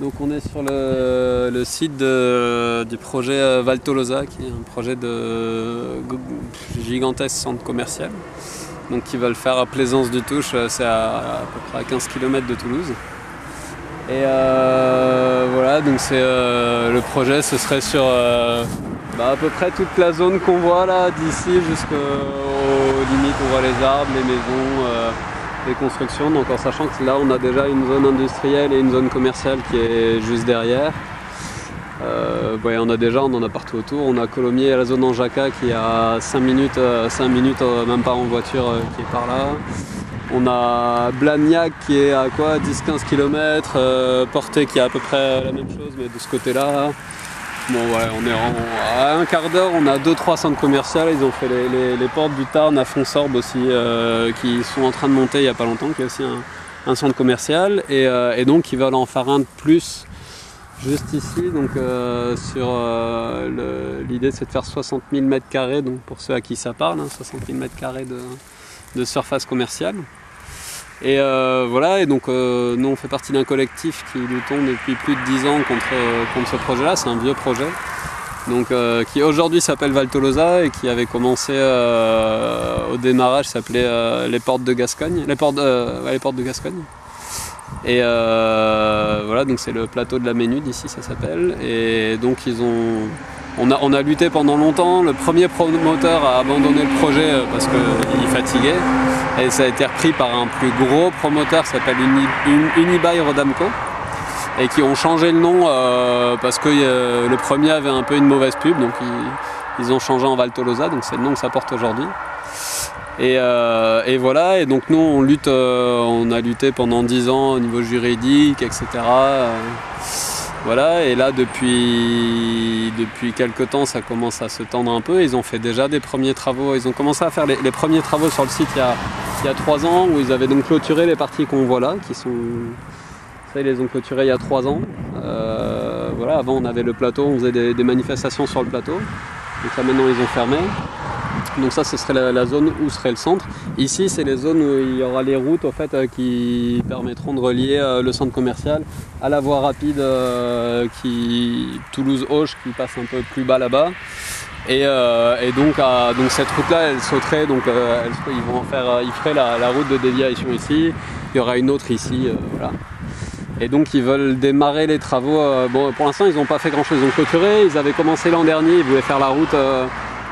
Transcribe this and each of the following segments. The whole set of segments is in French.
Donc on est sur le, site du projet euh, Val Tolosa, qui est un projet de gigantesque centre commercial. Donc qui veulent faire à Plaisance du Touche, euh, c'est à, à peu près à 15 km de Toulouse. Et euh, voilà, donc c'est le projet, ce serait sur bah, à peu près toute la zone qu'on voit là, d'ici jusqu'aux limites, on voit les arbres, les maisons, euh, les constructions. Donc en sachant que là, on a déjà une zone industrielle et une zone commerciale qui est juste derrière. Euh, ouais, on a déjà, on en a partout autour. On a Colomiers, la zone Anjaca qui est à 5 minutes, euh, 5 minutes euh, même pas en voiture, euh, qui est par là. On a Blagnac qui est à quoi 10-15 km, Portet qui est à peu près la même chose, mais de ce côté-là. Bon ouais, on est en- à un quart d'heure, on a 2-3 centres commerciaux. Ils ont fait les, les- portes du Tarn à Fonsorbe aussi, euh, qui sont en train de monter il n'y a pas longtemps, qui est aussi un, centre commercial. Et, euh, et donc ils veulent en faire un de plus juste ici. Donc euh, sur l'idée c'est de faire 60 000 mètres carrés, donc pour ceux à qui ça parle, hein, 60 000 mètres carrés de, de surface commerciale. Et euh, voilà, et donc euh, nous on fait partie d'un collectif qui luttons depuis plus de 10 ans contre, euh, contre ce projet-là, c'est un vieux projet. Donc, qui aujourd'hui s'appelle Val Tolosa et qui avait commencé au démarrage s'appelait les portes de Gascogne, les portes, les portes de Gascogne. Et voilà, donc c'est le plateau de la Ménude ici, ça s'appelle. Et donc ils ont, on a, lutté pendant longtemps. Le premier promoteur a abandonné le projet euh, parce qu'il fatiguait. Et ça a été repris par un plus gros promoteur qui s'appelle Uni, Rodamco. Et qui ont changé le nom euh, parce que euh, le premier avait un peu une mauvaise pub. Donc ils, ont changé en Val Tolosa, donc c'est le nom que ça porte aujourd'hui. Et, voilà, et donc nous on lutte, on a lutté pendant 10 ans au niveau juridique, etc. Voilà, et là depuis, depuis quelques temps ça commence à se tendre un peu. Ils ont fait déjà des premiers travaux, ils ont commencé à faire les, premiers travaux sur le site il y, a, 3 ans où ils avaient donc clôturé les parties qu'on voit là, qui sont. Ça, ils les ont clôturées il y a 3 ans. Euh, voilà, avant on avait le plateau, on faisait des, des manifestations sur le plateau. Donc là maintenant ils ont fermé. Donc ça, ce serait la, zone où serait le centre. Ici, c'est les zones où il y aura les routes en fait, euh, qui permettront de relier euh, le centre commercial à la voie rapide euh, qui Toulouse-Auch qui passe un peu plus bas là-bas. Et, donc, cette route-là, elle sauterait, donc ils vont en faire, ils feraient la, route de déviation ici. Il y aura une autre ici, voilà. Et donc ils veulent démarrer les travaux. bon, pour l'instant, ils n'ont pas fait grand-chose. Ils ont clôturé. Ils avaient commencé l'an dernier. Ils voulaient faire la route.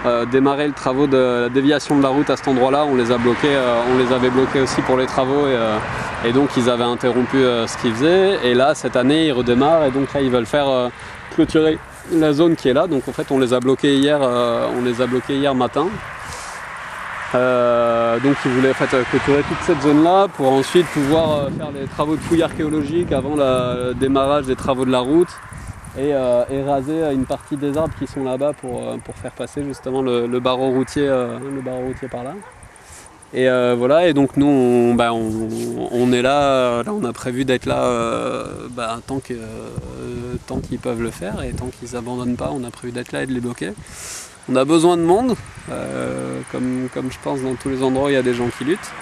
Euh, démarrer le travaux de la déviation de la route à cet endroit-là. On les a bloqués, euh, on les avait bloqués aussi pour les travaux et, euh, et donc ils avaient interrompu ce qu'ils faisaient. Et là, cette année, ils redémarrent et donc là, ils veulent faire clôturer la zone qui est là. Donc en fait, on les a bloqués hier, on les a bloqués hier matin. Euh, donc ils voulaient en fait, clôturer toute cette zone-là pour ensuite pouvoir faire les travaux de fouilles archéologiques avant le démarrage des travaux de la route et, euh, et raser euh, une partie des arbres qui sont là-bas pour, euh, pour faire passer justement le, barreau routier, le barreau routier par là. Et voilà, et donc nous on, bah, on, on est là, là on a prévu d'être là bah, tant qu'ils peuvent le faire et tant qu'ils abandonnent pas, on a prévu d'être là et de les bloquer. On a besoin de monde, comme, comme je pense dans tous les endroits où il y a des gens qui luttent.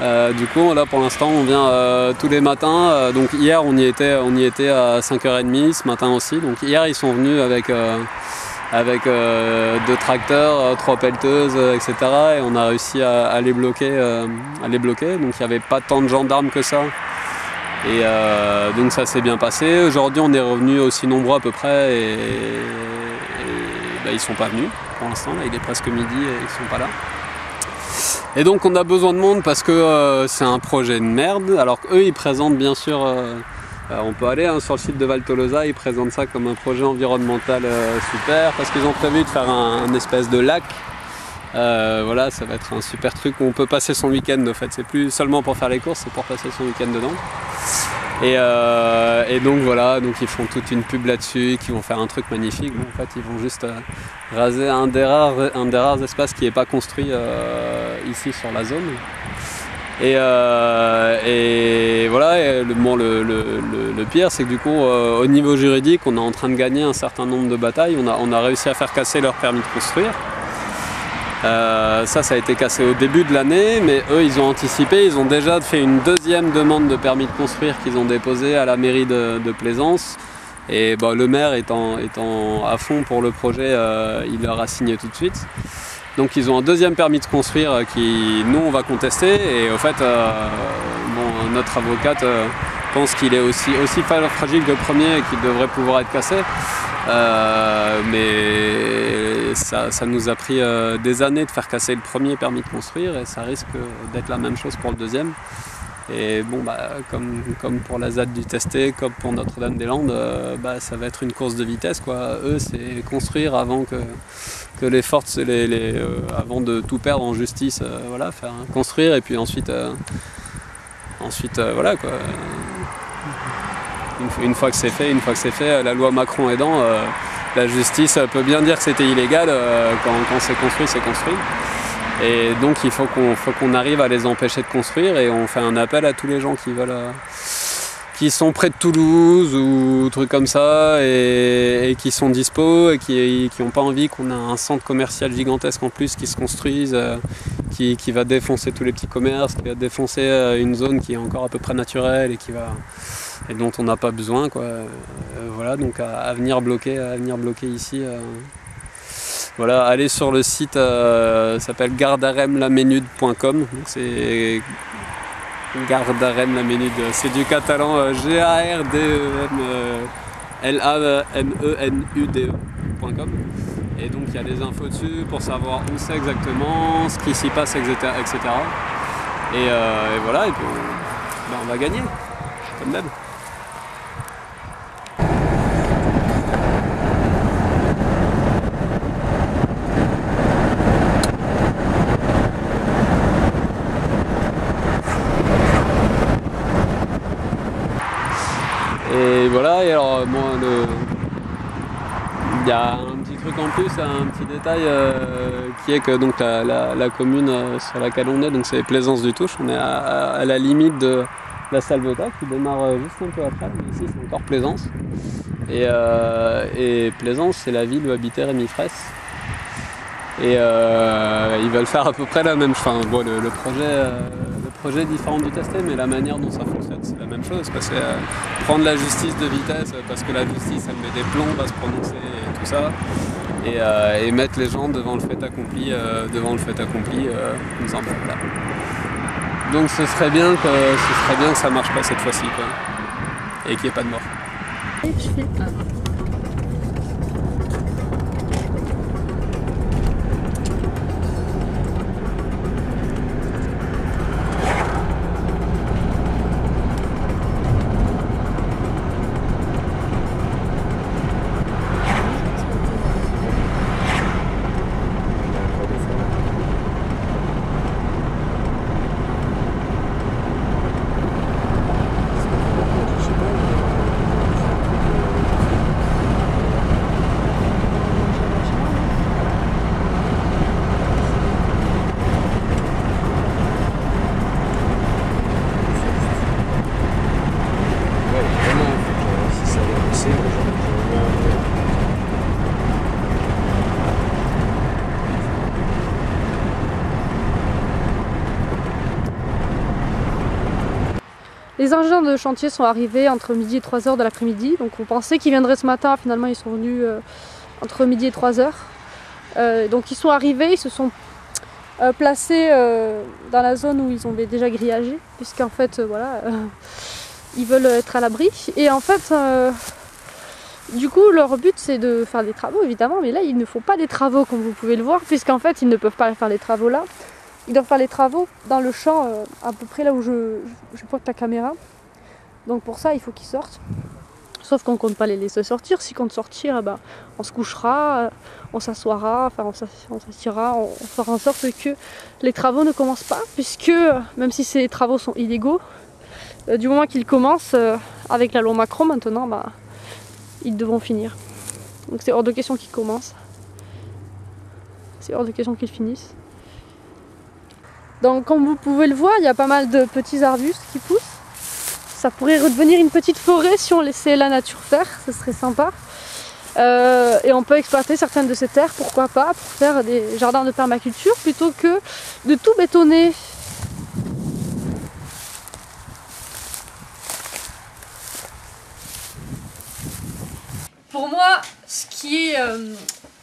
Euh, du coup, là pour l'instant, on vient euh, tous les matins. Euh, donc hier, on y était, on y était à 5h30, ce matin aussi. Donc hier, ils sont venus avec, avec deux tracteurs, trois pelleteuses, etc. Et on a réussi à, les bloquer, à les bloquer. Donc il n'y avait pas tant de gendarmes que ça. Et donc ça s'est bien passé. Aujourd'hui, on est revenu aussi nombreux à peu près et, bah, ils sont pas venus pour l'instant. Il est presque midi et ils sont pas là. Et donc on a besoin de monde parce que euh, c'est un projet de merde. Alors qu'eux ils présentent bien sûr, euh, euh, on peut aller hein, sur le site de Val Tolosa, ils présentent ça comme un projet environnemental super parce qu'ils ont prévu de faire un, espèce de lac. Voilà, ça va être un super truc où on peut passer son week-end en fait. C'est plus seulement pour faire les courses, c'est pour passer son week-end dedans. Et, euh, et donc voilà, donc ils font toute une pub là-dessus, qui vont faire un truc magnifique. En fait, ils vont juste euh, raser un des rares, un des rares espaces qui n'est pas construit euh, ici sur la zone. Et, voilà, le, le, pire, c'est que du coup, au niveau juridique, on est en train de gagner un certain nombre de batailles. On a, on a réussi à faire casser leur permis de construire. Ça, ça a été cassé au début de l'année, mais eux, ils ont anticipé, ils ont déjà fait une deuxième demande de permis de construire qu'ils ont déposée à la mairie de, Plaisance. Et bah, le maire étant, étant, à fond pour le projet, il leur a signé tout de suite. Donc ils ont un deuxième permis de construire qui, nous, on va contester. Et au fait, notre avocate pense qu'il est aussi, aussi fragile que le premier et qu'il devrait pouvoir être cassé. Euh, mais ça, nous a pris euh, des années de faire casser le premier permis de construire et ça risque d'être la même chose pour le deuxième. Et bon, bah, comme, comme pour la ZAD du Testé, comme pour Notre-Dame-des-Landes, euh, bah, ça va être une course de vitesse. Quoi. Eux, c'est construire avant que, les forces, avant de tout perdre en justice, voilà, faire construire et puis ensuite, ensuite voilà quoi une, fois que c'est fait, une fois que c'est fait, la loi Macron aidant, euh, la justice peut bien dire que c'était illégal. Euh, quand, c'est construit, c'est construit. Et donc il faut qu'on arrive à les empêcher de construire et on fait un appel à tous les gens qui veulent. Euh, qui sont près de Toulouse ou trucs comme ça et, qui sont dispo et qui n'ont pas envie qu'on ait un centre commercial gigantesque en plus qui se construise, qui, qui, va défoncer tous les petits commerces, qui va défoncer une zone qui est encore à peu près naturelle et qui va, et dont on n'a pas besoin. Quoi. Euh, voilà, donc à, venir bloquer, à venir bloquer ici. Euh, voilà, allez sur le site, euh, s'appelle gardaremlamenude.com. C'est gardaremlamenude, c'est du catalan G-A-R-D-E-M L-A-M-E-N-U-D-E.com. Et donc il y a des infos dessus pour savoir où c'est exactement, ce qui s'y passe, etc. Et, voilà, et puis on, ben, on va gagner, comme d'hab. Et voilà, et alors moi, il y a un petit truc en plus, un petit détail euh, qui est que donc la, commune euh, sur laquelle on est, donc c'est Plaisance du Touche, on est à, la limite de la Salvetat qui démarre euh, juste un peu après, mais ici c'est encore Plaisance. Et, Plaisance c'est la ville où habitait Rémi Fraisse. Et ils veulent faire à peu près la même chose. Le, projet projet différent du testé, mais la manière dont ça fonctionne, c'est la même chose. Parce euh, prendre la justice de vitesse, parce que la justice, elle met des plombs à se prononcer et tout ça, et, euh, mettre les gens devant le fait accompli, euh, devant le fait accompli, comme ça, voilà. Donc ce serait bien que ce serait bien que ça marche pas cette fois-ci, et qu'il n'y ait pas de mort. Les ingénieurs de chantier sont arrivés entre midi et 3 heures de l'après-midi. Donc on pensait qu'ils viendraient ce matin, finalement ils sont venus euh, entre midi et 3 heures. Euh, donc ils sont arrivés, ils se sont euh, placés dans la zone où ils ont déjà grillagé, puisqu'en fait voilà, ils veulent être à l'abri. Et en fait, du coup leur but c'est de faire des travaux évidemment, mais là ils ne font pas des travaux comme vous pouvez le voir, puisqu'en fait ils ne peuvent pas faire les travaux là. Ils doivent faire les travaux dans le champ, euh, à peu près là où je, je, pointe la caméra. Donc pour ça, il faut qu'ils sortent. Sauf qu'on compte pas les laisser sortir. Si compte sortir, eh ben, on se couchera, euh, on s'assoira, enfin on s'assira, on, fera en sorte que les travaux ne commencent pas, puisque euh, même si ces travaux sont illégaux, du moment qu'ils commencent avec la loi Macron maintenant, bah, ils devront finir. Donc c'est hors de question qu'ils commencent. C'est hors de question qu'ils finissent. Donc comme vous pouvez le voir, il y a pas mal de petits arbustes qui poussent. Ça pourrait redevenir une petite forêt si on laissait la nature faire, ce serait sympa. Euh, et on peut exploiter certaines de ces terres, pourquoi pas, pour faire des jardins de permaculture plutôt que de tout bétonner. Pour moi, ce qui est, euh,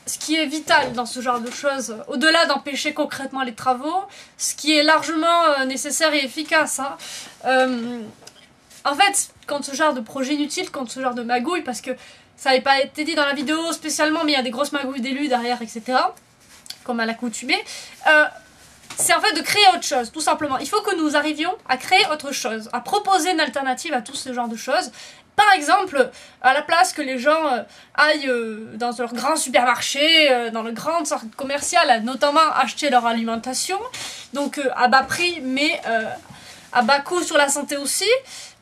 ce qui est vital dans ce genre de choses, au-delà d'empêcher concrètement les travaux, ce qui est largement euh, nécessaire et efficace, hein, en fait, quand ce genre de projet inutile, quand ce genre de magouille, parce que ça n'avait pas été dit dans la vidéo spécialement, mais il y a des grosses magouilles d'élus derrière, etc. Comme à l'accoutumée. Euh, c'est en fait de créer autre chose, tout simplement. Il faut que nous arrivions à créer autre chose, à proposer une alternative à tout ce genre de choses. Par exemple, à la place que les gens euh, aillent euh, dans leur grand supermarché, dans le grand centre commercial, notamment acheter leur alimentation, donc à bas prix, mais à bas coût sur la santé aussi,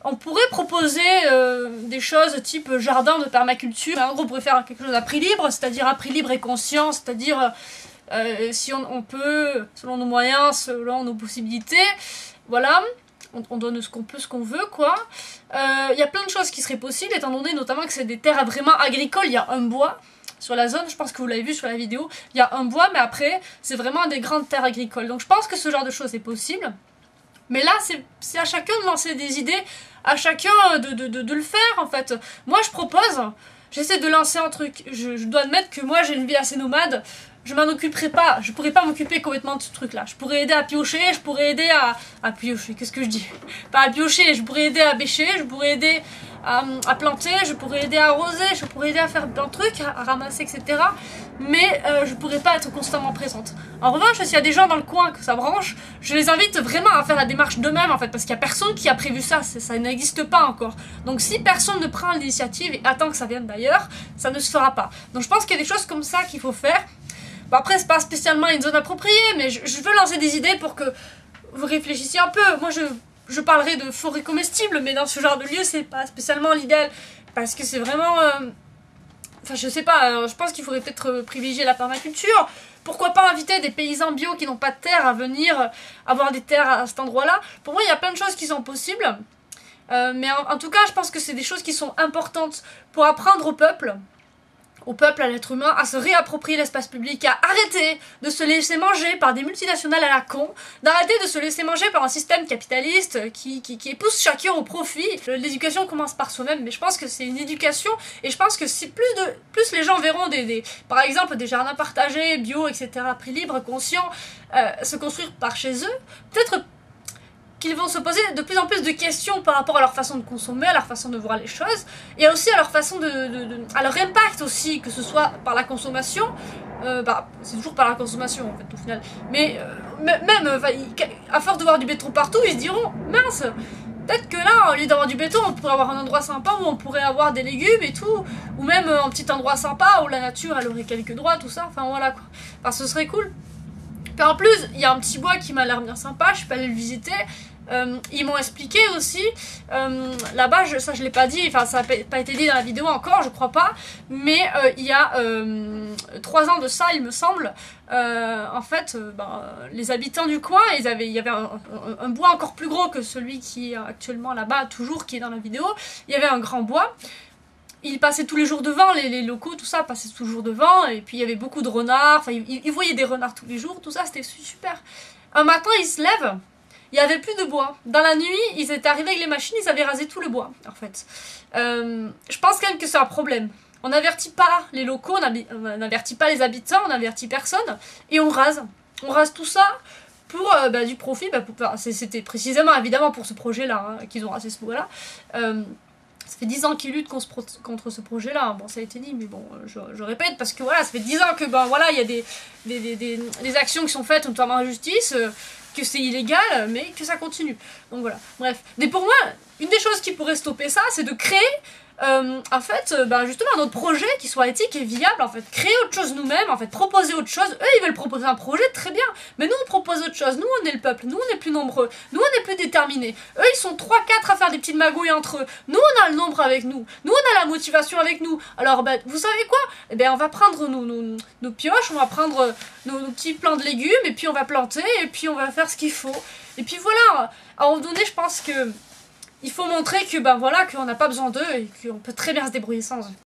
on pourrait proposer euh, des choses type jardin de permaculture. En gros, on pourrait faire quelque chose à prix libre, c'est-à-dire à prix libre et conscient, c'est-à-dire euh, si on, peut, selon nos moyens, selon nos possibilités, voilà, on, donne ce qu'on peut, ce qu'on veut, quoi. Il euh, y a plein de choses qui seraient possibles, étant donné notamment que c'est des terres vraiment agricoles, il y a un bois. Sur la zone, je pense que vous l'avez vu sur la vidéo, il y a un bois, mais après, c'est vraiment des grandes terres agricoles. Donc je pense que ce genre de choses est possible. Mais là, c'est à chacun de lancer des idées, à chacun de, de, le faire en fait. Moi, je propose, j'essaie de lancer un truc. Je, je dois admettre que moi, j'ai une vie assez nomade. Je m'en occuperai pas, je pourrais pas m'occuper complètement de ce truc-là. Je pourrais aider à piocher, je pourrais aider à, à piocher, qu'est-ce que je dis? Pas à piocher, je pourrais aider à bêcher, je pourrais aider à, planter, je pourrais aider à arroser, je pourrais aider à faire plein de trucs, à, ramasser, etc. Mais euh, je pourrais pas être constamment présente. En revanche, s'il y a des gens dans le coin que ça branche, je les invite vraiment à faire la démarche d'eux-mêmes en fait, parce qu'il y a personne qui a prévu ça, ça n'existe pas encore. Donc si personne ne prend l'initiative et attend que ça vienne d'ailleurs, ça ne se fera pas. Donc je pense qu'il y a des choses comme ça qu'il faut faire. Bon, après, c'est pas spécialement une zone appropriée, mais je, veux lancer des idées pour que vous réfléchissiez un peu. Moi, je je parlerai de forêt comestible, mais dans ce genre de lieu, c'est pas spécialement l'idéal. Parce que c'est vraiment. Euh, enfin, je sais pas, euh, je pense qu'il faudrait peut-être euh, privilégier la permaculture. Pourquoi pas inviter des paysans bio qui n'ont pas de terre à venir avoir des terres à cet endroit-là Pour moi, il y a plein de choses qui sont possibles. mais en, tout cas, je pense que c'est des choses qui sont importantes pour apprendre au peuple au peuple, à l'être humain, à se réapproprier l'espace public, à arrêter de se laisser manger par des multinationales à la con, d'arrêter de se laisser manger par un système capitaliste qui, qui, pousse chacun au profit. L'éducation commence par soi-même, mais je pense que c'est une éducation, et je pense que si plus, de, plus les gens verront des, des par exemple des jardins partagés, bio, etc., prix libre, conscient, euh, se construire par chez eux, peut-être qu'ils vont se poser de plus en plus de questions par rapport à leur façon de consommer, à leur façon de voir les choses, et aussi à leur façon de, à leur impact aussi, que ce soit par la consommation, euh, bah, c'est toujours par la consommation en fait au final, mais euh, même à force de voir du béton partout, ils se diront mince, peut-être que là, au lieu d'avoir du béton, on pourrait avoir un endroit sympa où on pourrait avoir des légumes et tout, ou même un petit endroit sympa où la nature elle aurait quelques droits, tout ça, enfin voilà quoi, enfin ce serait cool. En plus, il y a un petit bois qui m'a l'air bien sympa, je suis pas allée le visiter. Euh, ils m'ont expliqué aussi, euh, là-bas, ça je l'ai pas dit, enfin ça n'a pas été dit dans la vidéo encore, je crois pas, mais euh, il y a trois ans de ça, il me semble, en fait, ben, les habitants du coin, il y avait un, bois encore plus gros que celui qui est actuellement là-bas, toujours, qui est dans la vidéo, il y avait un grand bois, ils passaient tous les jours devant, les, locaux, tout ça, passaient toujours devant, et puis il y avait beaucoup de renards, enfin, ils, voyaient des renards tous les jours, tout ça, c'était super. Un matin, ils se lèvent, il n'y avait plus de bois. Dans la nuit, ils étaient arrivés avec les machines, ils avaient rasé tout le bois, en fait. Euh, je pense quand même que c'est un problème. On n'avertit pas les locaux, on n'avertit pas les habitants, on n'avertit personne, et on rase. On rase tout ça pour euh, bah, du profit. Bah, c'était précisément, évidemment, pour ce projet-là hein, qu'ils ont rasé ce bois-là. Euh, ça fait 10 ans qu'ils luttent contre ce projet-là. Bon, ça a été dit, mais bon, je, répète, parce que voilà, ça fait 10 ans que, ben voilà, il y a des, des, des, actions qui sont faites, notamment en justice, euh, que c'est illégal, mais que ça continue. Donc voilà, bref. Mais pour moi, une des choses qui pourrait stopper ça, c'est de créer euh, en fait, euh, bah, justement, un autre projet qui soit éthique et viable, en fait, créer autre chose nous-mêmes, en fait, proposer autre chose. Eux, ils veulent proposer un projet, très bien, mais nous, on propose autre chose. Nous, on est le peuple, nous, on est plus nombreux, nous, on est plus déterminés. Eux, ils sont 3-4 à faire des petites magouilles entre eux. Nous, on a le nombre avec nous, nous, on a la motivation avec nous. Alors, bah, vous savez quoi? Eh bien, on va prendre nos, nos, pioches, on va prendre nos, nos petits plants de légumes, et puis on va planter, et puis on va faire ce qu'il faut. Et puis voilà, à un moment donné, je pense que il faut montrer que ben voilà qu'on n'a pas besoin d'eux et qu'on peut très bien se débrouiller sans eux.